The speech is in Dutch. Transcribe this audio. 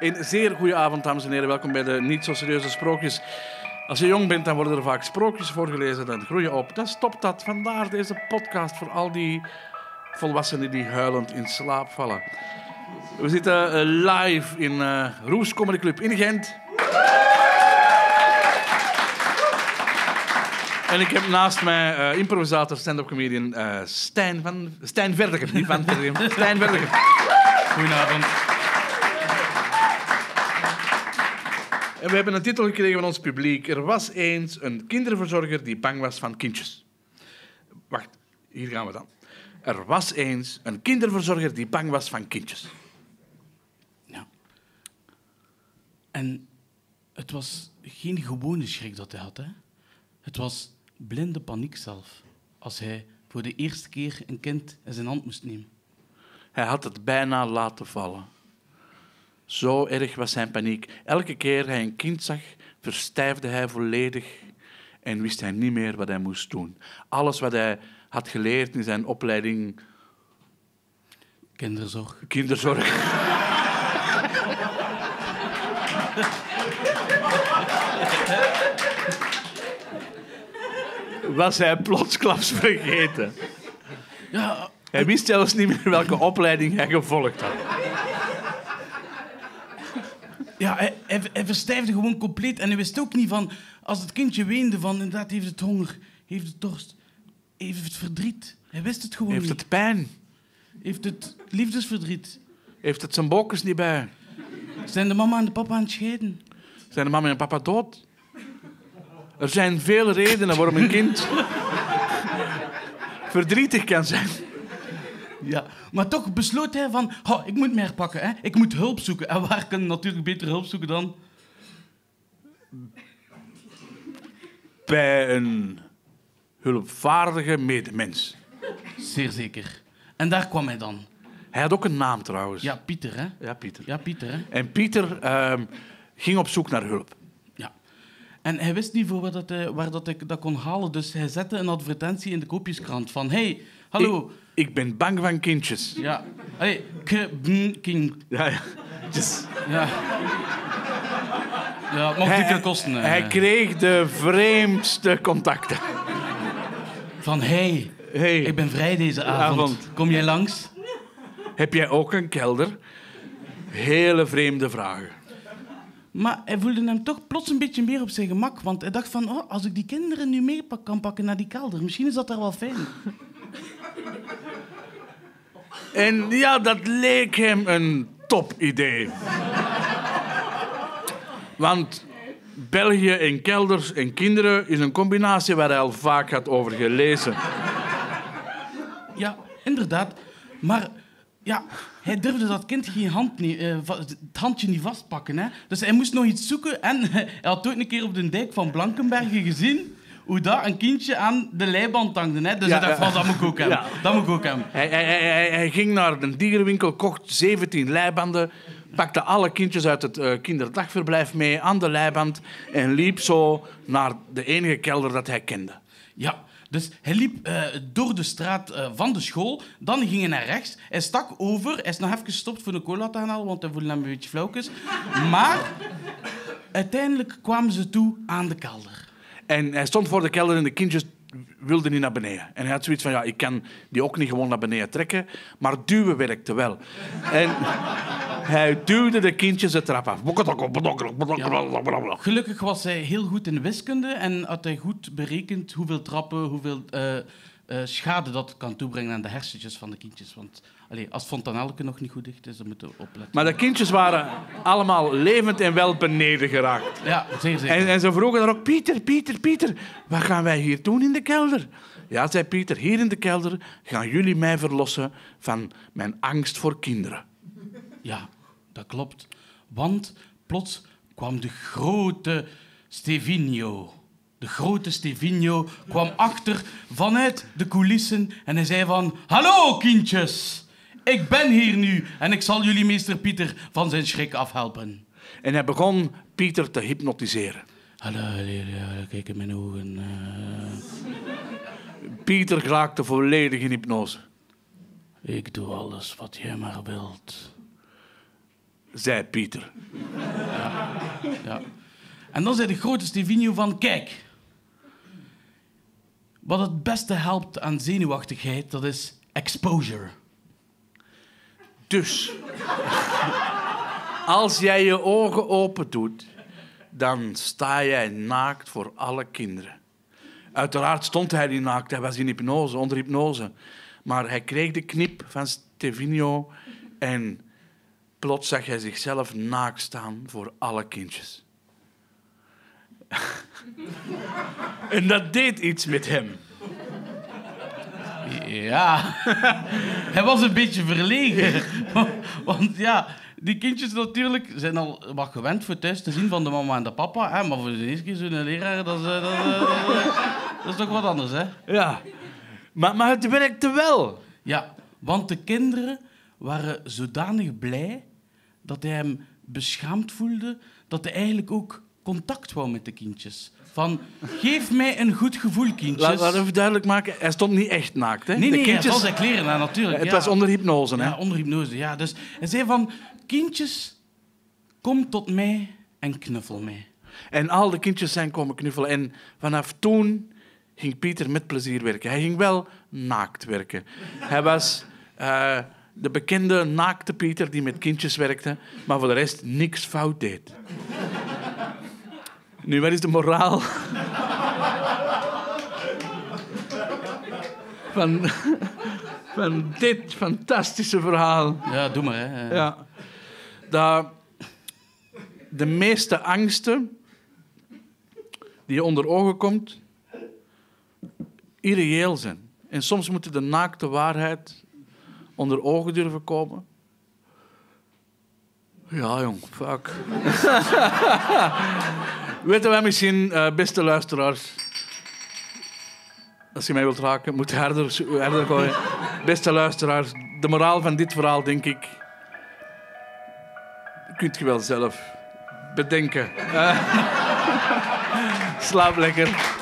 Een zeer goede avond, dames en heren. Welkom bij de niet zo serieuze sprookjes. Als je jong bent, dan worden er vaak sprookjes voorgelezen. Dan groei je op. Dan stopt dat. Vandaar deze podcast voor al die volwassenen die huilend in slaap vallen. We zitten eh, live in uh, Roes Comedy Club in Gent. En ik heb naast mij uh, improvisator, stand-up comedian Stijn van... Stijn Verdiger, van. Stijn. Goedenavond. En we hebben een titel gekregen van ons publiek. Er was eens een kinderverzorger die bang was van kindjes. Wacht, hier gaan we dan. Er was eens een kinderverzorger die bang was van kindjes. Ja. En het was geen gewone schrik dat hij had, hè. Het was blinde paniek zelf, als hij voor de eerste keer een kind in zijn hand moest nemen. Hij had het bijna laten vallen. Zo erg was zijn paniek. Elke keer hij een kind zag, verstijfde hij volledig en wist hij niet meer wat hij moest doen. Alles wat hij had geleerd in zijn opleiding. Kinderzorg. Kinderzorg. was hij plotsklaps vergeten. Ja, Hij wist zelfs niet meer welke opleiding hij gevolgd had. Ja hij, hij, hij verstijfde gewoon compleet. En hij wist ook niet van, als het kindje weende van, inderdaad, heeft het honger, heeft het dorst, heeft het verdriet. Hij wist het gewoon Heeft niet. het pijn? Heeft het liefdesverdriet. Heeft het zijn bokens niet bij? Zijn de mama en de papa aan het scheiden? Zijn de mama en papa dood? Er zijn vele redenen waarom een kind verdrietig kan zijn. Ja, maar toch besloot hij van, "Ha, ik moet me herpakken, hè? ik moet hulp zoeken. En waar kan natuurlijk beter hulp zoeken dan? Bij een hulpvaardige medemens. Zeer zeker. En daar kwam hij dan. Hij had ook een naam trouwens. Ja, Pieter, hè? Ja, Pieter. Ja, Pieter, hè? En Pieter ehm, ging op zoek naar hulp. En hij wist niet voor waar, dat, hij- waar dat ik dat kon halen, dus hij zette een advertentie in de koopjeskrant van, hey, hallo, Ik, ik ben bang van kindjes. ja, hey, king, Ja, ja. Ja. Ja, het mocht niet veel kosten. eh. hij kreeg de vreemdste contacten. Van, hey, Hey, ik ben vrij deze avond. Avond. Kom jij langs? heb jij ook een kelder? Hele vreemde vragen. Maar hij voelde hem toch plots een beetje meer op zijn gemak. Want hij dacht van, oh, als ik die kinderen nu mee kan pakken naar die kelder, misschien is dat daar wel fijn. En ja, dat leek hem een topidee. Want België en kelders en kinderen is een combinatie waar hij al vaak had over gelezen. Ja, inderdaad. Maar ja, hij durfde dat kind geen hand niet, eh, het handje niet vastpakken. Hè? Dus hij moest nog iets zoeken. En hij had ooit een keer op de dijk van Blankenberge gezien hoe dat een kindje aan de leiband hangde. Hè? Dus Ja, hij dacht van, dat moet ik ook hebben. Ja. Dat moet ik ook hebben. Hij, hij, hij, hij- ging naar een dierenwinkel, kocht 17 leibanden, pakte alle kindjes uit het eh, kinderdagverblijf mee aan de leiband en liep zo naar de enige kelder dat hij kende. Ja, dus hij liep eh, door de straat eh, van de school. Dan ging hij naar rechts. Hij stak over. Hij is nog even gestopt voor een cola te want hij voelde hem een beetje flauwkes. Maar uiteindelijk kwamen ze toe aan de kelder. En hij stond voor de kelder en de kindjes wilden niet naar beneden. En hij had zoiets van, ja, ik kan die ook niet gewoon naar beneden trekken, maar duwen werkte wel. En hij duwde de kindjes de trap af. Gelukkig was hij heel goed in wiskunde en had hij goed berekend hoeveel trappen, hoeveel eh, eh, schade dat kan toebrengen aan de hersentjes van de kindjes. Want als Fontanelke nog niet goed dicht is, dan moeten we opletten. Maar de kindjes waren allemaal levend en wel beneden geraakt. Ja, zeer zeker. En, en ze vroegen dan ook, Pieter, Pieter, Pieter, wat gaan wij hier doen in de kelder? Ja, zei Pieter, hier in de kelder gaan jullie mij verlossen van mijn angst voor kinderen. Ja, dat klopt. Want plots kwam de grote Stevino. De grote Stevino kwam achter vanuit de coulissen en hij zei van... Hallo, kindjes! Ik ben hier nu en ik zal jullie meester Pieter van zijn schrik afhelpen. En hij begon Pieter te hypnotiseren. Hallo, kijk in mijn ogen. eh. Pieter raakte volledig in hypnose. ik doe alles wat jij maar wilt. Zei Pieter. Ja. En dan zei de grote Stevino van, kijk, wat het beste helpt aan zenuwachtigheid, dat is exposure. Dus, als jij je ogen open doet, dan sta jij naakt voor alle kinderen. Uiteraard stond hij niet naakt, hij was in hypnose, onder hypnose. Maar hij kreeg de knip van Stevino en plots zag hij zichzelf naakt staan voor alle kindjes. en dat deed iets met hem. Ja, hij was een beetje verlegen. Want ja, die kindjes natuurlijk zijn al wat gewend voor thuis te zien van de mama en de papa. Hè? Maar voor de eerste keer zo'n leraar, dat is, eh, dat, eh, dat, is, dat is toch wat anders, hè? Ja, maar, maar het werkte wel. Ja, want de kinderen waren zodanig blij dat hij hem beschaamd voelde, dat hij eigenlijk ook contact wou met de kindjes. Van, geef mij een goed gevoel, kindjes. Laat, laat even duidelijk maken, hij stond niet echt naakt. Hè? Nee, de nee, kindjes, hij had zijn kleren aan, natuurlijk. Het ja. was onder hypnose. Hè? Ja, onder hypnose, ja. Dus hij zei van, kindjes, kom tot mij en knuffel mij. En al de kindjes zijn komen knuffelen. En vanaf toen ging Pieter met plezier werken. Hij ging wel naakt werken. Hij was eh, de bekende naakte Pieter die met kindjes werkte, maar voor de rest niks fout deed. Nu, wat is de moraal? Van, van dit fantastische verhaal. Ja, doe maar, hè. Ja. Dat de meeste angsten die je onder ogen komt, irreëel zijn. En soms moet de naakte waarheid onder ogen durven komen. Ja, jong, fuck. Weten wij misschien, eh, beste luisteraars, als je mij wilt raken, moet je harder, harder gooien. Beste luisteraars, de moraal van dit verhaal, denk ik, kunt je wel zelf bedenken. Slaap lekker.